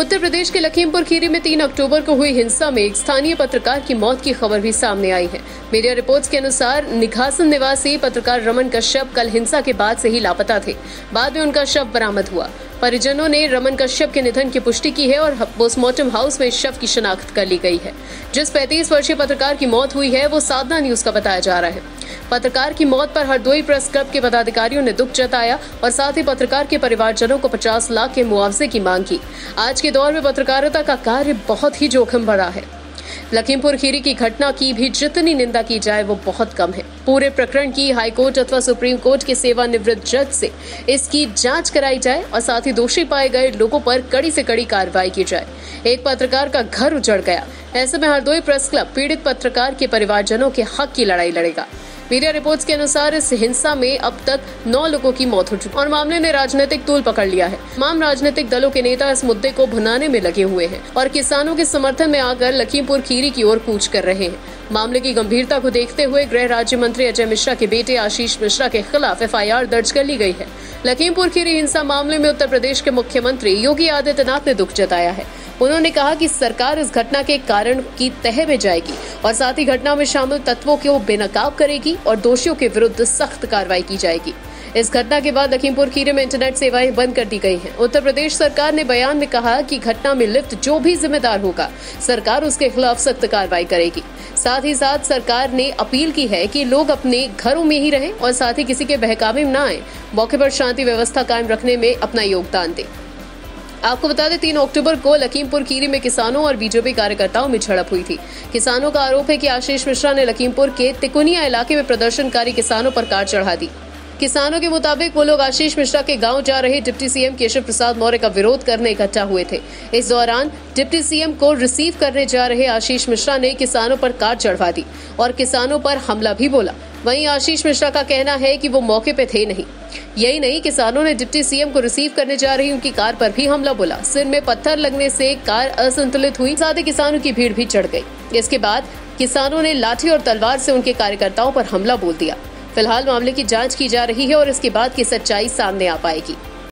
उत्तर प्रदेश के लखीमपुर खीरी में 3 अक्टूबर को हुई हिंसा में एक स्थानीय पत्रकार की मौत की खबर भी सामने आई है। मीडिया रिपोर्ट्स के अनुसार निघासन निवासी पत्रकार रमन कश्यप कल हिंसा के बाद से ही लापता थे। बाद में उनका शव बरामद हुआ। परिजनों ने रमन कश्यप के निधन की पुष्टि की है और पोस्टमार्टम हाउस में शव की शनाख्त कर ली गई है। जिस 35 वर्षीय पत्रकार की मौत हुई है, वो साधना न्यूज़ का बताया जा रहा है। पत्रकार की मौत पर हरदोई प्रेस क्लब के पदाधिकारियों ने दुख जताया और साथ ही पत्रकार के परिवारजनों को 50 लाख के मुआवजे की मांग की। आज के दौर में पत्रकारिता का कार्य बहुत ही जोखिम भरा है। लखीमपुर खीरी की घटना की भी जितनी निंदा की जाए, वो बहुत कम है। पूरे प्रकरण की हाईकोर्ट अथवा सुप्रीम कोर्ट के सेवानिवृत्त जज से इसकी जाँच कराई जाए और साथ ही दोषी पाए गए लोगों पर कड़ी से कड़ी कार्रवाई की जाए। एक पत्रकार का घर उजड़ गया। ऐसे में हरदोई प्रेस क्लब पीड़ित पत्रकार के परिवारजनों के हक की लड़ाई लड़ेगा। मीडिया रिपोर्ट्स के अनुसार इस हिंसा में अब तक नौ लोगों की मौत हो चुकी और मामले ने राजनीतिक तूल पकड़ लिया है। तमाम राजनीतिक दलों के नेता इस मुद्दे को भुनाने में लगे हुए हैं और किसानों के समर्थन में आकर लखीमपुर खीरी की ओर कूच कर रहे हैं। मामले की गंभीरता को देखते हुए गृह राज्य मंत्री अजय मिश्रा के बेटे आशीष मिश्रा के खिलाफ एफआईआर दर्ज कर ली गई है। लखीमपुर खीरी हिंसा मामले में उत्तर प्रदेश के मुख्यमंत्री योगी आदित्यनाथ ने दुख जताया है। उन्होंने कहा कि सरकार इस घटना के कारण की तह में जाएगी और साथ ही घटना में शामिल तत्वों को बेनकाब करेगी और दोषियों के विरुद्ध सख्त कार्रवाई की जाएगी। इस घटना के बाद लखीमपुर खीरे में इंटरनेट सेवाएँ बंद कर दी गई हैं। उत्तर प्रदेश सरकार ने बयान में कहा कि घटना में लिप्त जो भी जिम्मेदार होगा, सरकार उसके खिलाफ सख्त कार्रवाई करेगी। साथ ही साथ सरकार ने अपील की है कि लोग अपने घरों में ही रहें और साथ ही किसी के बहकावे में न आए। मौके पर शांति व्यवस्था कायम रखने में अपना योगदान दें। आपको बता दें, तीन अक्टूबर को लखीमपुर खीरी में किसानों और बीजेपी कार्यकर्ताओं में झड़प हुई थी। किसानों का आरोप है कि आशीष मिश्रा ने लखीमपुर के तिकुनिया इलाके में प्रदर्शनकारी किसानों पर कार चढ़ा दी। किसानों के मुताबिक वो लोग आशीष मिश्रा के गाँव जा रहे डिप्टी सीएम केशव प्रसाद मौर्य का विरोध करने इकट्ठा हुए थे। इस दौरान डिप्टी सीएम को रिसीव करने जा रहे आशीष मिश्रा ने किसानों पर कार चढ़वा दी और किसानों पर हमला भी बोला। वहीं आशीष मिश्रा का कहना है कि वो मौके पे थे नहीं। यही नहीं, किसानों ने डिप्टी सीएम को रिसीव करने जा रही उनकी कार पर भी हमला बोला। सिर में पत्थर लगने से कार असंतुलित हुई। साथ ही किसानों की भीड़ भी चढ़ गई। इसके बाद किसानों ने लाठी और तलवार से उनके कार्यकर्ताओं पर हमला बोल दिया। फ़िलहाल मामले की जाँच की जा रही है और इसके बाद की सच्चाई सामने आ पाएगी।